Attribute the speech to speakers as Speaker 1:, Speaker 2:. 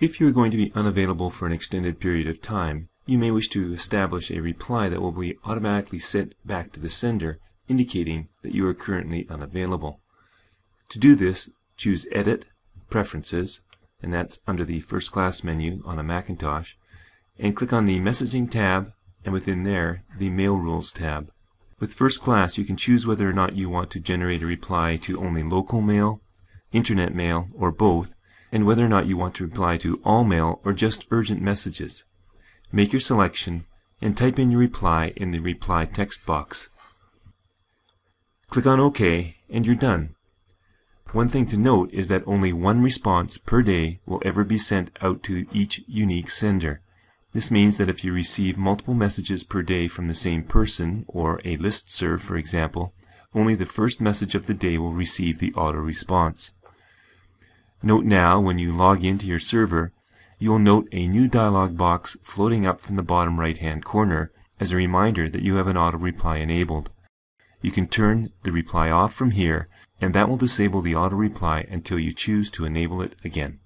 Speaker 1: If you are going to be unavailable for an extended period of time, you may wish to establish a reply that will be automatically sent back to the sender, indicating that you are currently unavailable. To do this, choose Edit, Preferences, and that's under the FirstClass menu on a Macintosh, and click on the Messaging tab, and within there, the Mail Rules tab. With FirstClass, you can choose whether or not you want to generate a reply to only local mail, internet mail, or both, and whether or not you want to reply to all mail or just urgent messages. Make your selection and type in your reply in the reply text box. Click on OK and you're done. One thing to note is that only one response per day will ever be sent out to each unique sender. This means that if you receive multiple messages per day from the same person, or a listserv for example, only the first message of the day will receive the auto response. Note now when you log into your server, you will note a new dialog box floating up from the bottom right hand corner as a reminder that you have an auto reply enabled. You can turn the reply off from here and that will disable the auto reply until you choose to enable it again.